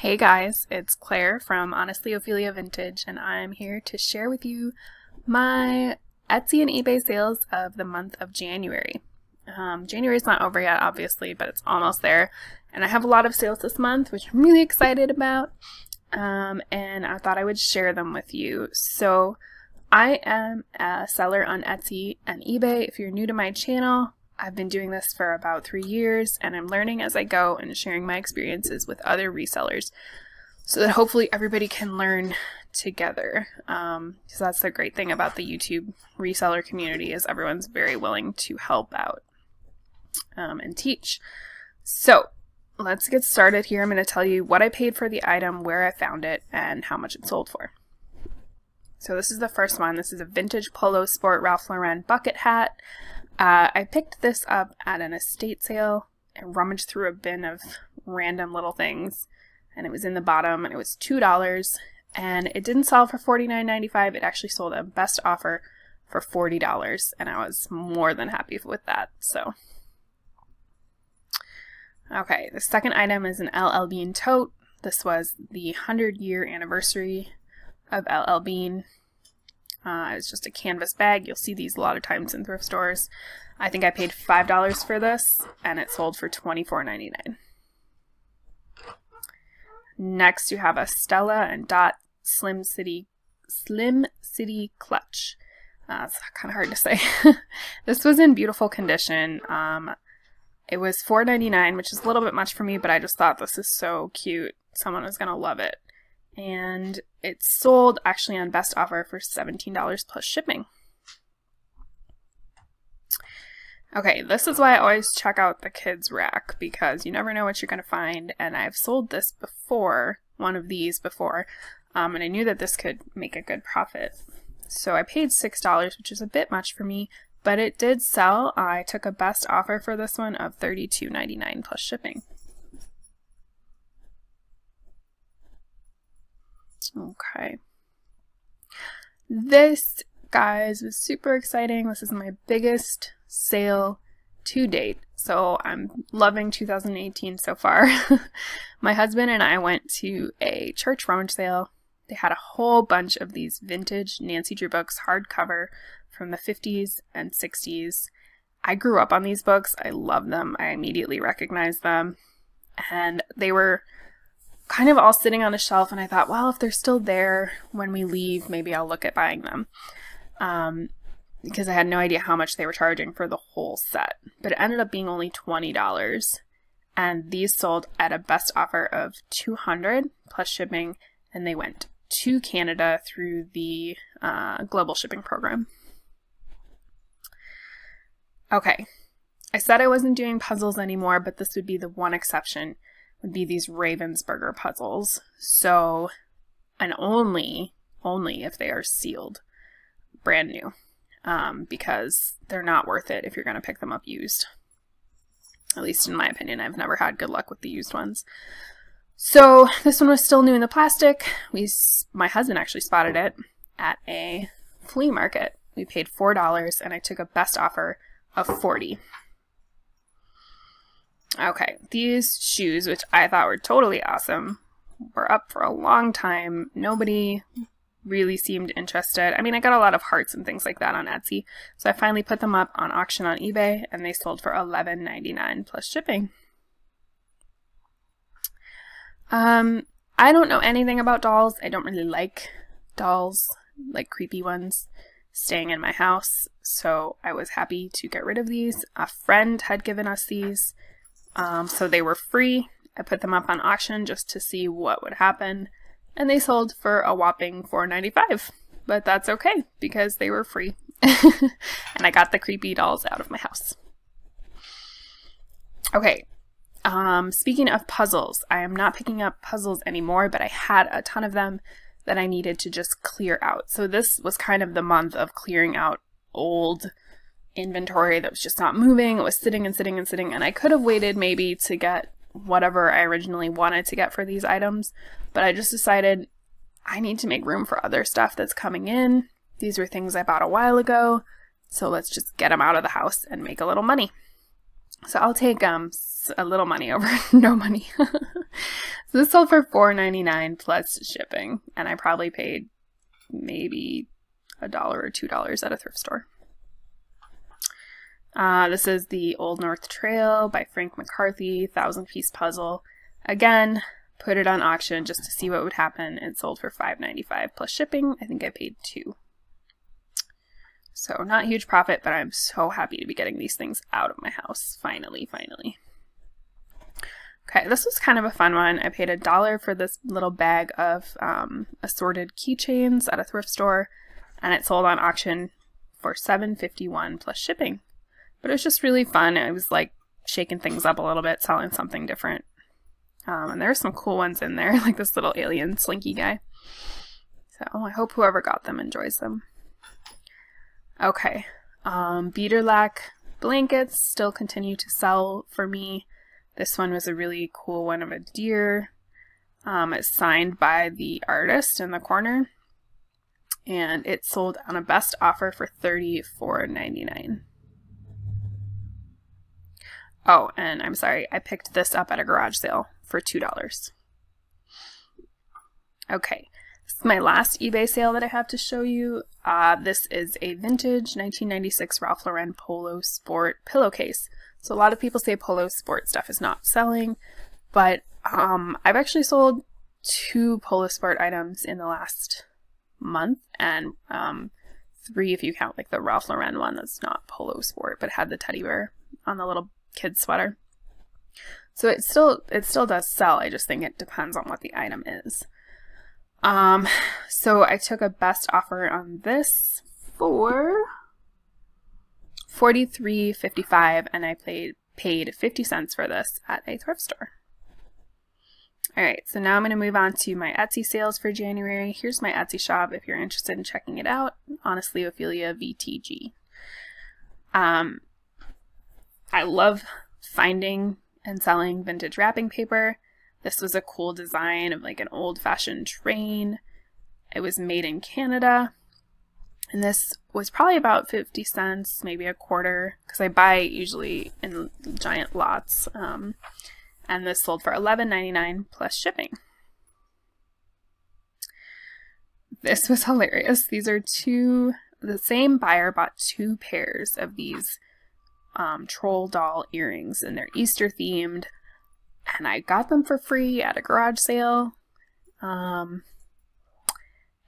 Hey guys, it's Claire from Honestly Ophelia Vintage, and I'm here to share with you my Etsy and eBay sales of the month of January. Um, January's not over yet, obviously, but it's almost there, and I have a lot of sales this month, which I'm really excited about, um, and I thought I would share them with you. So, I am a seller on Etsy and eBay. If you're new to my channel, I've been doing this for about three years and I'm learning as I go and sharing my experiences with other resellers so that hopefully everybody can learn together. Um, that's the great thing about the YouTube reseller community is everyone's very willing to help out um, and teach. So let's get started here. I'm going to tell you what I paid for the item, where I found it, and how much it sold for. So this is the first one. This is a vintage Polo Sport Ralph Lauren bucket hat. Uh, I picked this up at an estate sale and rummaged through a bin of random little things, and it was in the bottom, and it was $2, and it didn't sell for $49.95. It actually sold a best offer for $40, and I was more than happy with that, so. Okay, the second item is an LL Bean tote. This was the 100 year anniversary of LL Bean. Uh, it's just a canvas bag. You'll see these a lot of times in thrift stores. I think I paid $5 for this, and it sold for $24.99. Next, you have a Stella and Dot Slim City Slim City Clutch. Uh, kind of hard to say. this was in beautiful condition. Um, it was $4.99, which is a little bit much for me, but I just thought this is so cute. Someone was going to love it and it's sold actually on best offer for $17 plus shipping. Okay, this is why I always check out the kids rack because you never know what you're going to find and I've sold this before, one of these before, um, and I knew that this could make a good profit. So I paid $6, which is a bit much for me, but it did sell. I took a best offer for this one of $32.99 plus shipping. Okay. This, guys, was super exciting. This is my biggest sale to date. So I'm loving 2018 so far. my husband and I went to a church rummage sale. They had a whole bunch of these vintage Nancy Drew books, hardcover from the 50s and 60s. I grew up on these books. I love them. I immediately recognized them. And they were kind of all sitting on a shelf, and I thought, well, if they're still there when we leave, maybe I'll look at buying them. Um, because I had no idea how much they were charging for the whole set. But it ended up being only $20. And these sold at a best offer of 200 plus shipping, and they went to Canada through the uh, global shipping program. Okay, I said I wasn't doing puzzles anymore, but this would be the one exception would be these Ravensburger puzzles. So, and only, only if they are sealed, brand new, um, because they're not worth it if you're going to pick them up used. At least in my opinion, I've never had good luck with the used ones. So this one was still new in the plastic. We, my husband actually spotted it at a flea market. We paid $4 and I took a best offer of 40 Okay, these shoes, which I thought were totally awesome, were up for a long time. Nobody really seemed interested. I mean, I got a lot of hearts and things like that on Etsy, so I finally put them up on auction on eBay, and they sold for $11.99 plus shipping. Um, I don't know anything about dolls. I don't really like dolls, like creepy ones, staying in my house, so I was happy to get rid of these. A friend had given us these um, so they were free. I put them up on auction just to see what would happen, and they sold for a whopping $4.95. But that's okay because they were free, and I got the creepy dolls out of my house. Okay, um, speaking of puzzles, I am not picking up puzzles anymore, but I had a ton of them that I needed to just clear out. So this was kind of the month of clearing out old inventory that was just not moving. It was sitting and sitting and sitting, and I could have waited maybe to get whatever I originally wanted to get for these items, but I just decided I need to make room for other stuff that's coming in. These were things I bought a while ago, so let's just get them out of the house and make a little money. So I'll take um a little money over no money. so this sold for $4.99 plus shipping, and I probably paid maybe a dollar or two dollars at a thrift store. Uh, this is the Old North Trail by Frank McCarthy, thousand piece puzzle. Again, put it on auction just to see what would happen. It sold for $5.95 plus shipping. I think I paid two. So not huge profit, but I'm so happy to be getting these things out of my house. Finally, finally. Okay, this was kind of a fun one. I paid a dollar for this little bag of um, assorted keychains at a thrift store, and it sold on auction for $7.51 plus shipping. But it was just really fun. It was like shaking things up a little bit, selling something different. Um, and there are some cool ones in there, like this little alien slinky guy. So I hope whoever got them enjoys them. Okay, um, Biederlack blankets still continue to sell for me. This one was a really cool one of a deer. Um, it's signed by the artist in the corner. And it sold on a best offer for $34.99. Oh, and I'm sorry, I picked this up at a garage sale for $2. Okay, this is my last eBay sale that I have to show you. Uh, this is a vintage 1996 Ralph Lauren Polo Sport pillowcase. So a lot of people say Polo Sport stuff is not selling, but um, I've actually sold two Polo Sport items in the last month, and um, three if you count like the Ralph Lauren one that's not Polo Sport but had the teddy bear on the little kid sweater. So it still it still does sell. I just think it depends on what the item is. Um, so I took a best offer on this for $43.55 and I paid, paid 50 cents for this at a thrift store. Alright, so now I'm going to move on to my Etsy sales for January. Here's my Etsy shop if you're interested in checking it out. Honestly, Ophelia VTG. Um, I love finding and selling vintage wrapping paper. This was a cool design of like an old-fashioned train. It was made in Canada. And this was probably about 50 cents, maybe a quarter, because I buy usually in giant lots. Um, and this sold for $11.99 plus shipping. This was hilarious. These are two, the same buyer bought two pairs of these um, troll doll earrings, and they're Easter themed. And I got them for free at a garage sale um,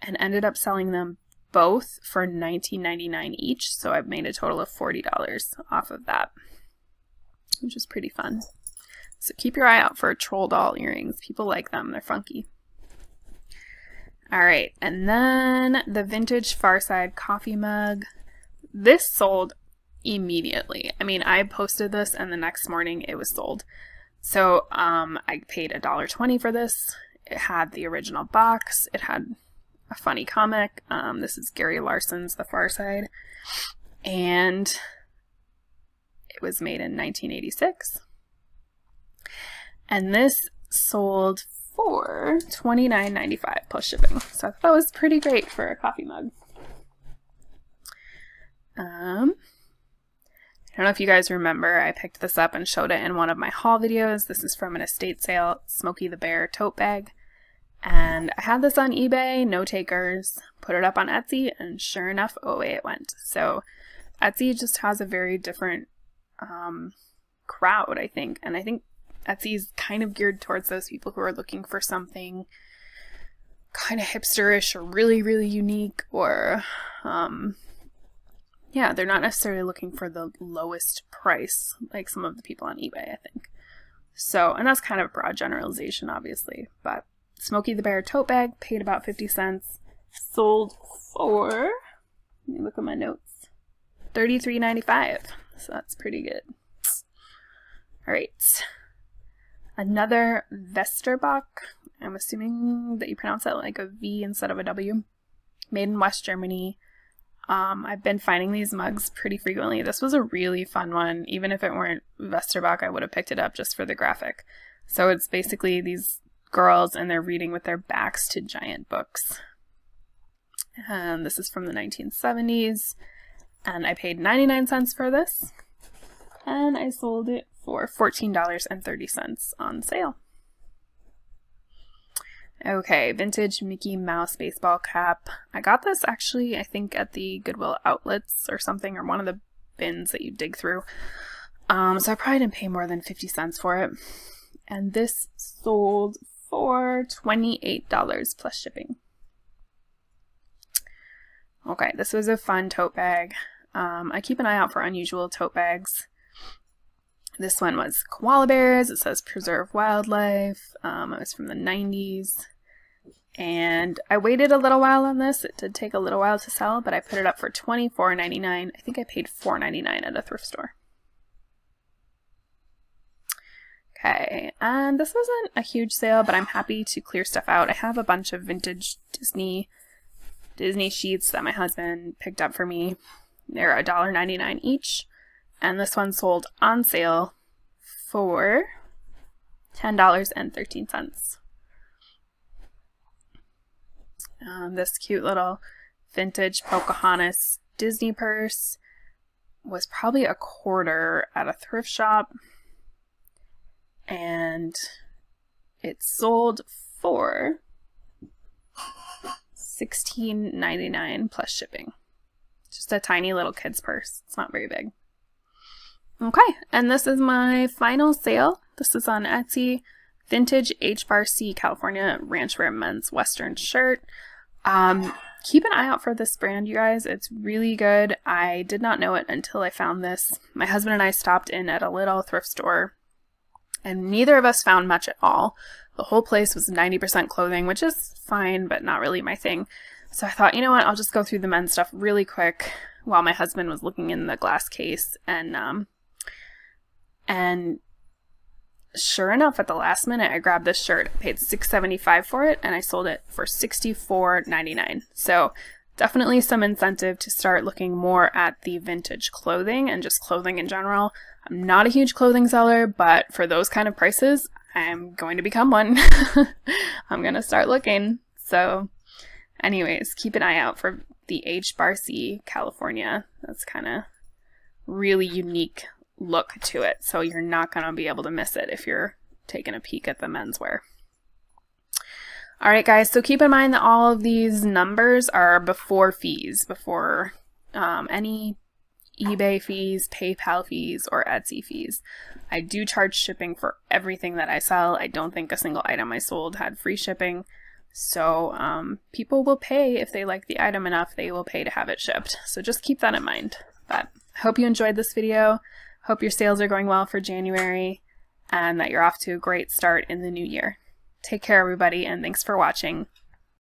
and ended up selling them both for $19.99 each, so I've made a total of $40 off of that, which is pretty fun. So keep your eye out for troll doll earrings. People like them. They're funky. All right, and then the vintage Far Side coffee mug. This sold immediately. I mean, I posted this and the next morning it was sold. So um, I paid $1.20 for this. It had the original box. It had a funny comic. Um, this is Gary Larson's The Far Side. And it was made in 1986. And this sold for $29.95 plus shipping. So I thought that was pretty great for a coffee mug. Um, I don't know if you guys remember, I picked this up and showed it in one of my haul videos. This is from an estate sale, Smokey the Bear tote bag. And I had this on eBay, no takers, put it up on Etsy, and sure enough, away it went. So Etsy just has a very different um, crowd, I think. And I think Etsy is kind of geared towards those people who are looking for something kind of hipsterish or really, really unique or, um, yeah, they're not necessarily looking for the lowest price like some of the people on eBay, I think. So, and that's kind of a broad generalization, obviously, but Smokey the Bear tote bag, paid about 50 cents. Sold for, let me look at my notes, $33.95. So that's pretty good. All right. Another Waechtersbach. I'm assuming that you pronounce that like a V instead of a W. Made in West Germany. Um, I've been finding these mugs pretty frequently. This was a really fun one. Even if it weren't Waechtersbach, I would have picked it up just for the graphic. So it's basically these girls and they're reading with their backs to giant books. And this is from the 1970s. And I paid 99 cents for this. and I sold it for $14.30 on sale. Okay, vintage Mickey Mouse baseball cap. I got this actually, I think, at the Goodwill outlets or something, or one of the bins that you dig through. Um, so I probably didn't pay more than 50 cents for it. And this sold for $28 plus shipping. Okay, this was a fun tote bag. Um, I keep an eye out for unusual tote bags. This one was koala bears. It says preserve wildlife. Um, it was from the 90s. And I waited a little while on this. It did take a little while to sell, but I put it up for $24.99. I think I paid $4.99 at a thrift store. Okay, and this wasn't a huge sale, but I'm happy to clear stuff out. I have a bunch of vintage Disney Disney sheets that my husband picked up for me. They're $1.99 each, and this one sold on sale for $10.13. Um, this cute little vintage Pocahontas Disney purse was probably a quarter at a thrift shop and it sold for $16.99 plus shipping. Just a tiny little kid's purse. It's not very big. Okay, and this is my final sale. This is on Etsy. Vintage H Bar C California Ranchwear Men's Western Shirt. Um, keep an eye out for this brand, you guys. It's really good. I did not know it until I found this. My husband and I stopped in at a little thrift store, and neither of us found much at all. The whole place was 90% clothing, which is fine, but not really my thing. So I thought, you know what, I'll just go through the men's stuff really quick while my husband was looking in the glass case and um and sure enough, at the last minute, I grabbed this shirt, paid $6.75 for it, and I sold it for $64.99. So definitely some incentive to start looking more at the vintage clothing and just clothing in general. I'm not a huge clothing seller, but for those kind of prices, I'm going to become one. I'm going to start looking. So anyways, keep an eye out for the H Bar C California. That's kind of really unique look to it. So you're not going to be able to miss it if you're taking a peek at the menswear. All right, guys, so keep in mind that all of these numbers are before fees, before um, any eBay fees, PayPal fees, or Etsy fees. I do charge shipping for everything that I sell. I don't think a single item I sold had free shipping. So um, people will pay if they like the item enough, they will pay to have it shipped. So just keep that in mind. But I hope you enjoyed this video. Hope your sales are going well for January and that you're off to a great start in the new year. Take care, everybody, and thanks for watching.